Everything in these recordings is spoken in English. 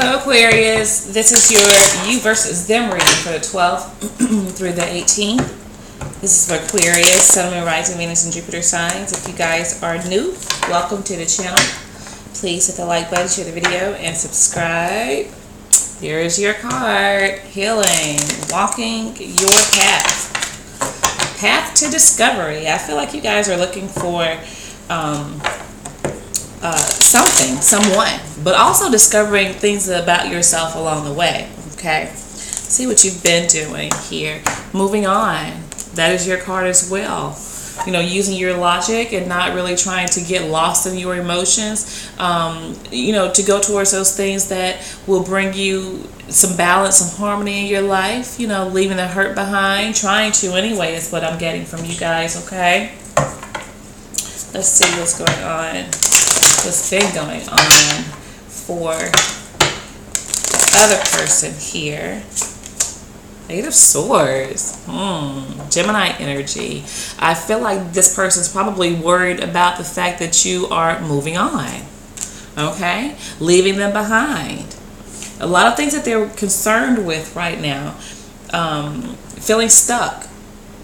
Hello Aquarius, this is your you versus them reading for the 12th through the 18th. This is for Aquarius, Sun, Moon, Rising, Venus, and Jupiter signs. If you guys are new, welcome to the channel. Please hit the like button, share the video, and subscribe. Here is your card, Healing, Walking Your Path. Path to Discovery. I feel like you guys are looking for um, uh, something, someone, but also discovering things about yourself along the way. Okay, see what you've been doing here. Moving on. That is your card as well. You know, using your logic and not really trying to get lost in your emotions. Um, you know, to go towards those things that will bring you some balance, some harmony in your life. You know, leaving the hurt behind. Trying to anyway is what I'm getting from you guys. Okay. Let's see what's going on what's been going on for the other person here. Eight of Swords. Hmm. Gemini energy. I feel like this person's probably worried about the fact that you are moving on. Okay? Leaving them behind. A lot of things that they're concerned with right now. Um, feeling stuck.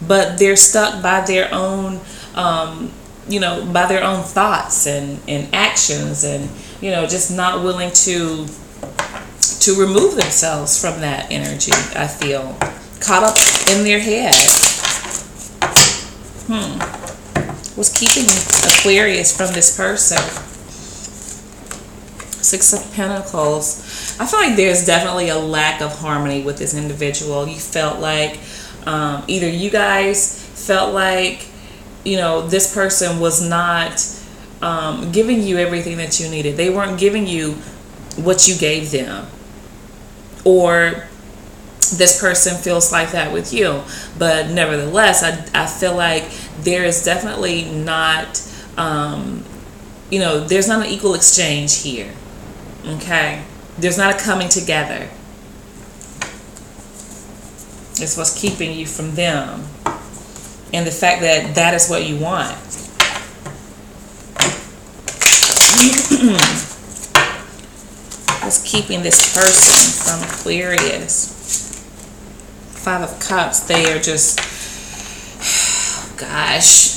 But they're stuck by their own um, you know, by their own thoughts and, and actions and, you know, just not willing to to remove themselves from that energy, I feel. Caught up in their head. Hmm. What's keeping Aquarius from this person? Six of Pentacles. I feel like there's definitely a lack of harmony with this individual. You felt like um, either you guys felt like you know, this person was not um, giving you everything that you needed. They weren't giving you what you gave them. Or this person feels like that with you. But nevertheless, I, I feel like there is definitely not, um, you know, there's not an equal exchange here. Okay? There's not a coming together. It's what's keeping you from them and the fact that that is what you want. What's keeping this person from Aquarius? Five of Cups, they are just, gosh.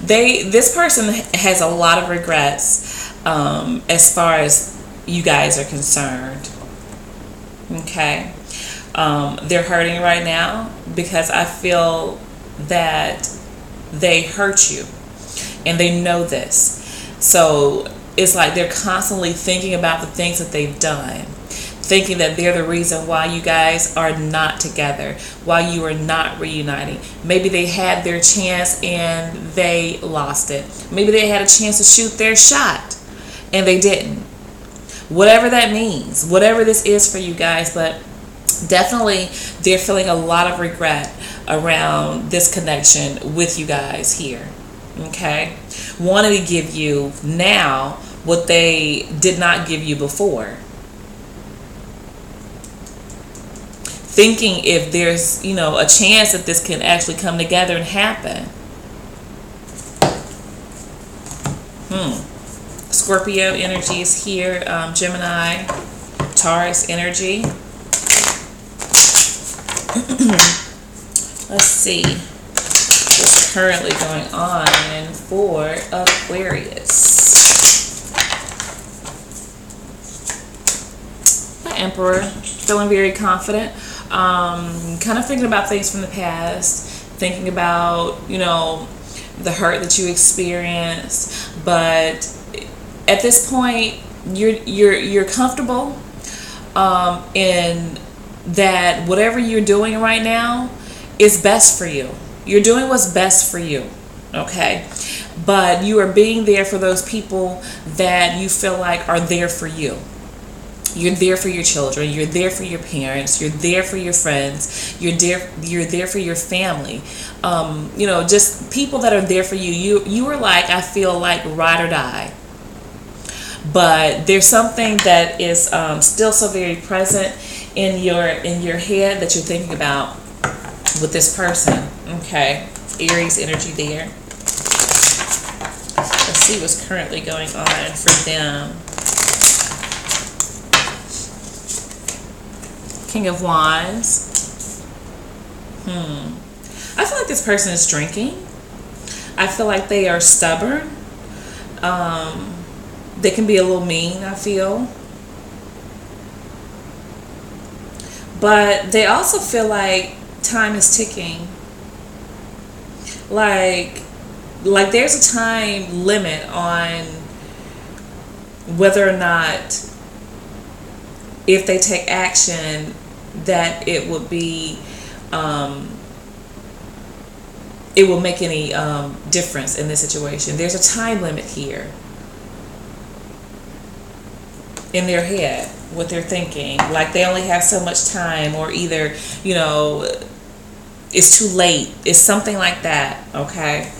they This person has a lot of regrets um, as far as you guys are concerned. Okay. Um, they're hurting right now because I feel that they hurt you and they know this. So it's like they're constantly thinking about the things that they've done, thinking that they're the reason why you guys are not together, why you are not reuniting. Maybe they had their chance and they lost it. Maybe they had a chance to shoot their shot and they didn't. Whatever that means, whatever this is for you guys, but definitely they're feeling a lot of regret around this connection with you guys here. Okay? Wanting to give you now what they did not give you before. Thinking if there's, you know, a chance that this can actually come together and happen. Hmm. Scorpio energy is here. Um, Gemini, Taurus energy. Let's see what's currently going on for Aquarius. The Emperor, feeling very confident. Um, kind of thinking about things from the past, thinking about, you know, the hurt that you experienced, but at this point, you're you're you're comfortable um, in that whatever you're doing right now is best for you. You're doing what's best for you, okay? But you are being there for those people that you feel like are there for you. You're there for your children. You're there for your parents. You're there for your friends. You're there. You're there for your family. Um, you know, just people that are there for you. You you are like I feel like ride or die. But there's something that is um, still so very present in your in your head that you're thinking about with this person. Okay, Aries energy there. Let's see what's currently going on for them. King of Wands. Hmm. I feel like this person is drinking. I feel like they are stubborn. Um, they can be a little mean, I feel. But they also feel like time is ticking. Like like there's a time limit on whether or not if they take action that it would be um, it will make any um, difference in this situation there's a time limit here in their head what they're thinking like they only have so much time or either you know it's too late. It's something like that okay?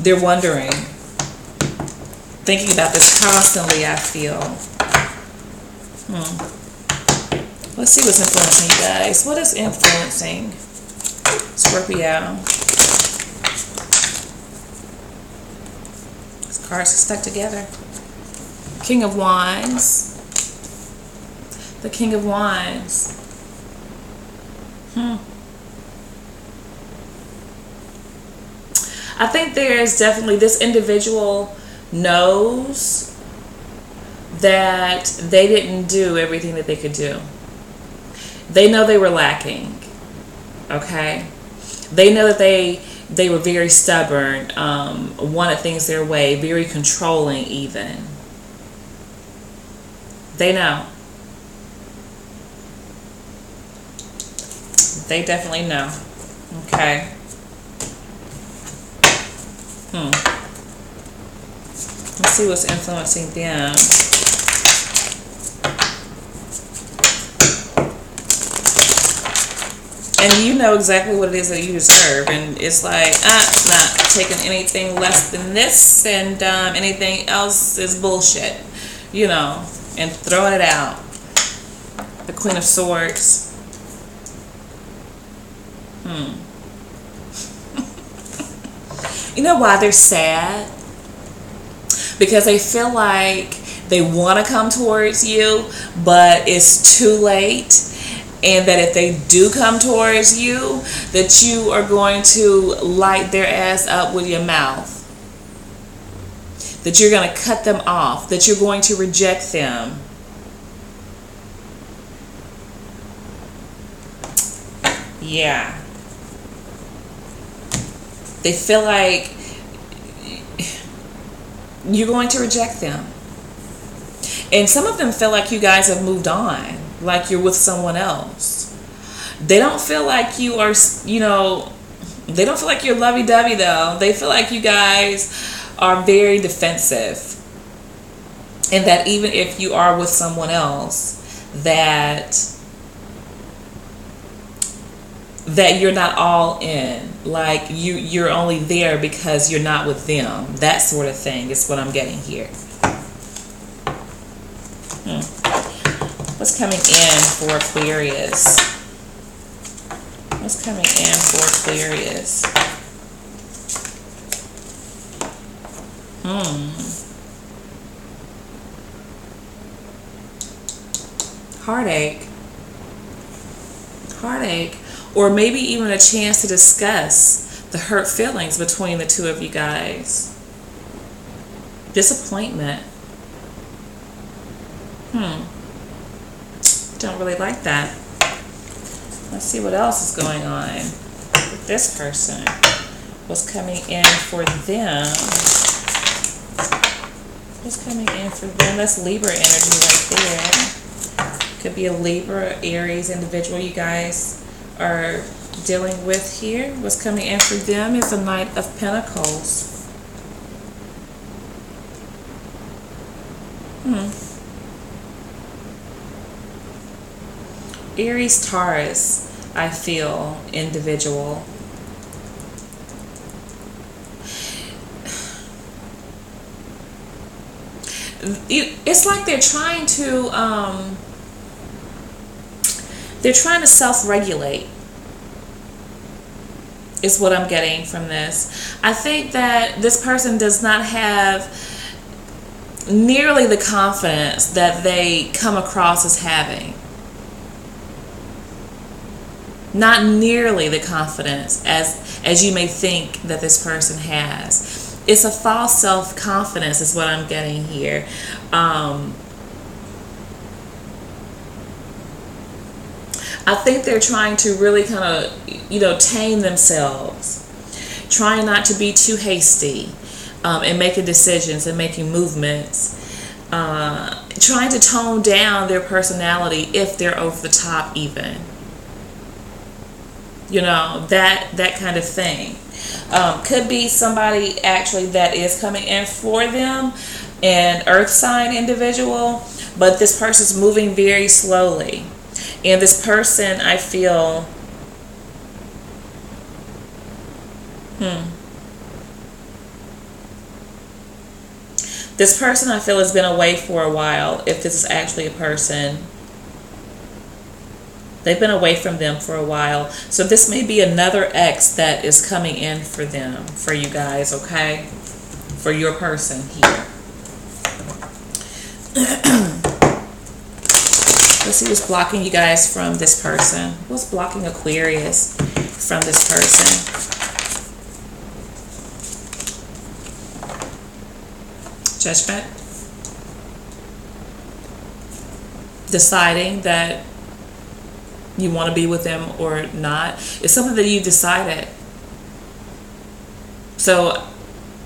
They're wondering thinking about this constantly i feel. Hmm. let's see what's influencing you guys. What is influencing scorpio? These cards are stuck together. King of wands. The king of wands Hmm. I think there is definitely this individual knows that they didn't do everything that they could do. They know they were lacking. Okay? They know that they they were very stubborn, um, wanted things their way, very controlling even. They know. They definitely know. Okay. Hmm. Let's see what's influencing them. And you know exactly what it is that you deserve. And it's like, uh, not taking anything less than this. And um, anything else is bullshit. You know, and throwing it out. The Queen of Swords. Hmm. you know why they're sad? Because they feel like they want to come towards you, but it's too late. And that if they do come towards you, that you are going to light their ass up with your mouth. That you're going to cut them off. That you're going to reject them. Yeah they feel like you're going to reject them. And some of them feel like you guys have moved on, like you're with someone else. They don't feel like you are, you know, they don't feel like you're lovey dovey though. They feel like you guys are very defensive. And that even if you are with someone else, that that you're not all in. Like you you're only there because you're not with them. That sort of thing is what i'm getting here. Hmm. what's coming in for aquarius? What's coming in for aquarius? Hmm. Heartache. Heartache or maybe even a chance to discuss the hurt feelings between the two of you guys. Disappointment. Hmm. Don't really like that. Let's see what else is going on with this person. What's coming in for them? What's coming in for them? That's Libra energy right there. Could be a Libra, Aries individual, you guys are dealing with here. What's coming in for them is the Knight of Pentacles. Hmm. Aries Taurus, I feel, individual. It's like they're trying to um, they're trying to self-regulate is what I'm getting from this. I think that this person does not have nearly the confidence that they come across as having. Not nearly the confidence as as you may think that this person has. It's a false self confidence, is what I'm getting here. Um, I think they're trying to really kind of, you know, tame themselves, trying not to be too hasty um, in making decisions and making movements, uh, trying to tone down their personality if they're over the top, even. You know that that kind of thing. Um, could be somebody actually that is coming in for them, an earth sign individual, but this person's moving very slowly and this person, I feel, hmm. This person I feel has been away for a while, if this is actually a person. They've been away from them for a while. So this may be another ex that is coming in for them, for you guys, okay? For your person here. What's blocking you guys from this person. What's blocking Aquarius from this person? Judgment. Deciding that you want to be with them or not. It's something that you decided. So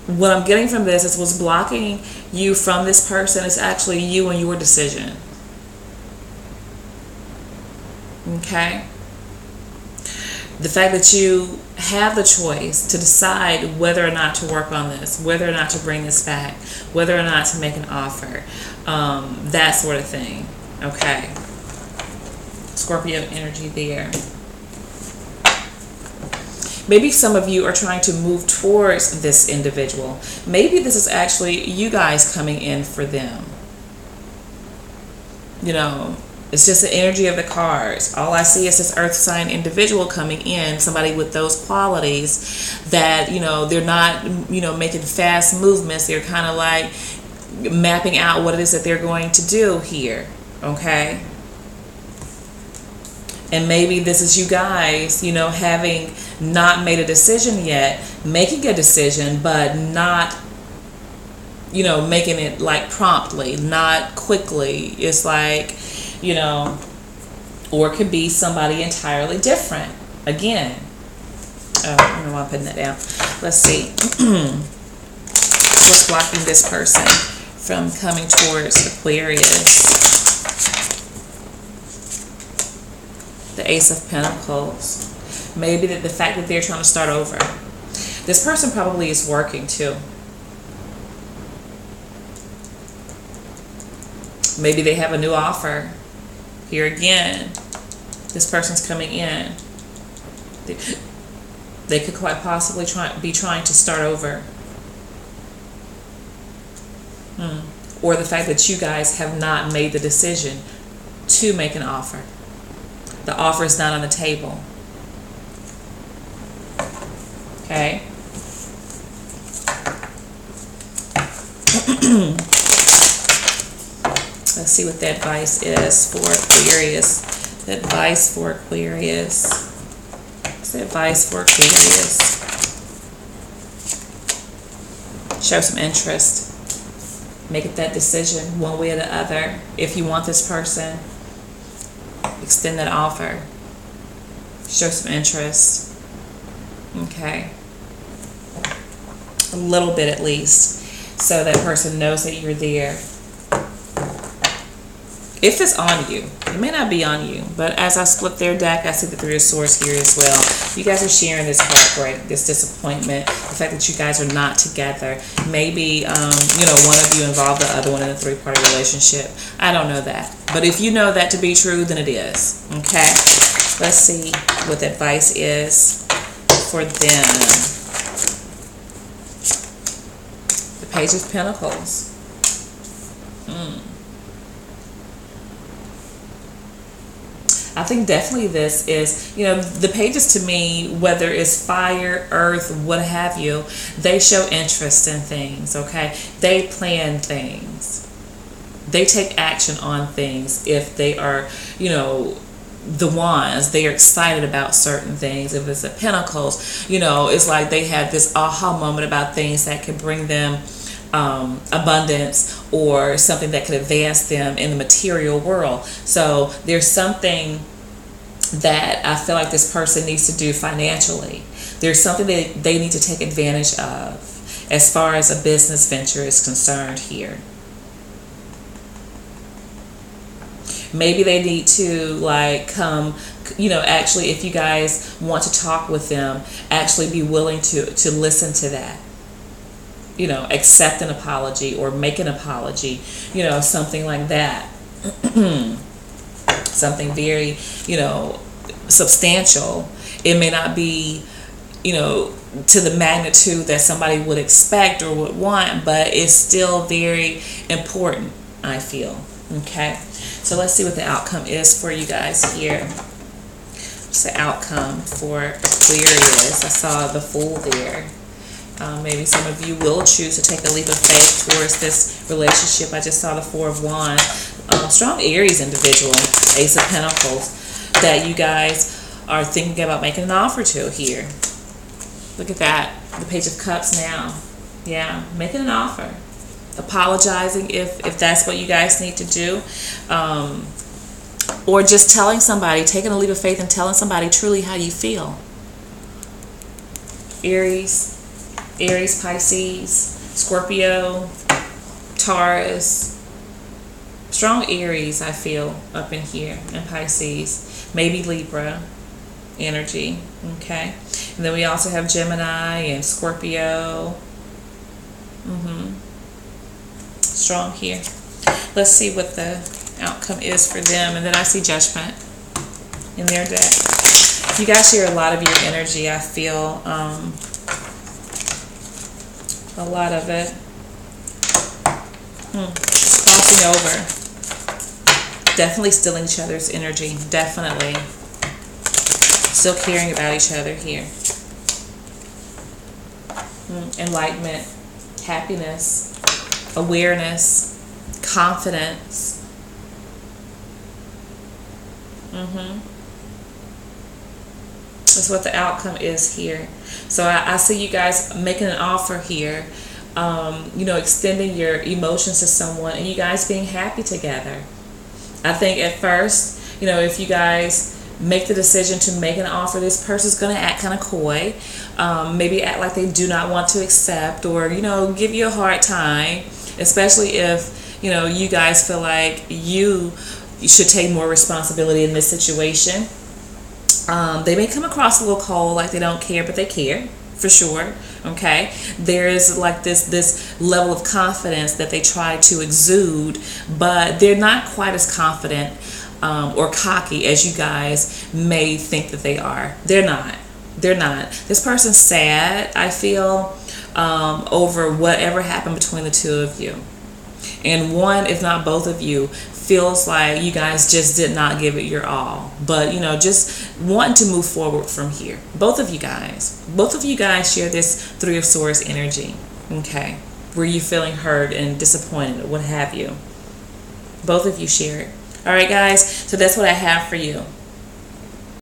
what I'm getting from this is what's blocking you from this person is actually you and your decision. Okay? The fact that you have the choice to decide whether or not to work on this, whether or not to bring this back, whether or not to make an offer, um, that sort of thing. Okay? Scorpio energy there. Maybe some of you are trying to move towards this individual. Maybe this is actually you guys coming in for them. You know, it's just the energy of the cards. All I see is this earth sign individual coming in, somebody with those qualities that, you know, they're not, you know, making fast movements. They're kind of like mapping out what it is that they're going to do here. Okay? And maybe this is you guys, you know, having not made a decision yet, making a decision, but not you know, making it like promptly, not quickly. It's like you know, or it could be somebody entirely different. Again, oh, I don't know why I'm putting that down. Let's see. What's blocking this person from coming towards Aquarius? The Ace of Pentacles. Maybe that the fact that they're trying to start over. This person probably is working too. Maybe they have a new offer here again, this person's coming in. They, they could quite possibly try, be trying to start over. Hmm. Or the fact that you guys have not made the decision to make an offer. The offer is not on the table. Okay? Let's see what the advice is for Aquarius. The advice for Aquarius. What's the advice for Aquarius? Show some interest. Make that decision one way or the other. If you want this person, extend that offer. Show some interest. Okay. A little bit at least. So that person knows that you're there if it's on you. It may not be on you, but as I split their deck, I see the Three of Swords here as well. You guys are sharing this heartbreak, this disappointment, the fact that you guys are not together. Maybe, um, you know, one of you involved the other one in a three-party relationship. I don't know that. But if you know that to be true, then it is. Okay? Let's see what the advice is for them. The Page of Pentacles. Hmm. I think definitely this is, you know, the pages to me, whether it's fire, earth, what have you, they show interest in things, okay? They plan things. They take action on things if they are, you know, the ones they are excited about certain things if it's the pentacles you know it's like they have this aha moment about things that could bring them um, abundance or something that could advance them in the material world. So there's something that I feel like this person needs to do financially. There's something that they need to take advantage of as far as a business venture is concerned here. Maybe they need to like come you know actually if you guys want to talk with them actually be willing to to listen to that you know, accept an apology or make an apology, you know, something like that. something very, you know, substantial. It may not be, you know, to the magnitude that somebody would expect or would want, but it's still very important, I feel. Okay, so let's see what the outcome is for you guys here. What's the outcome for Aquarius? I saw the Fool there. Um, maybe some of you will choose to take a leap of faith towards this relationship. I just saw the Four of Wands. Um, strong Aries individual, Ace of Pentacles, that you guys are thinking about making an offer to here. Look at that. The Page of Cups now. Yeah, making an offer. Apologizing if, if that's what you guys need to do. Um, or just telling somebody, taking a leap of faith and telling somebody truly how you feel. Aries, Aries, Pisces, Scorpio, Taurus. Strong Aries, I feel, up in here, and Pisces. Maybe Libra energy, okay? And then we also have Gemini and Scorpio. Mm-hmm. Strong here. Let's see what the outcome is for them. And then I see Judgment in their deck. You guys share a lot of your energy, I feel. Um, a lot of it. Hmm. Crossing over. Definitely stealing each other's energy. Definitely. Still caring about each other here. Hmm. Enlightenment. Happiness. Awareness. Confidence. Mm-hmm. That's what the outcome is here. So I, I see you guys making an offer here. Um, you know, extending your emotions to someone and you guys being happy together. I think at first, you know, if you guys make the decision to make an offer, this person's going to act kind of coy, um, maybe act like they do not want to accept or, you know, give you a hard time, especially if, you know, you guys feel like you should take more responsibility in this situation. Um, they may come across a little cold, like they don't care, but they care for sure. Okay, there is like this this level of confidence that they try to exude, but they're not quite as confident um, or cocky as you guys may think that they are. They're not. They're not. This person's sad. I feel um, over whatever happened between the two of you, and one, if not both of you, feels like you guys just did not give it your all. But, you know, just wanting to move forward from here. Both of you guys. Both of you guys share this Three of Swords energy. Okay. Were you feeling hurt and disappointed what have you? Both of you share it. All right, guys. So that's what I have for you.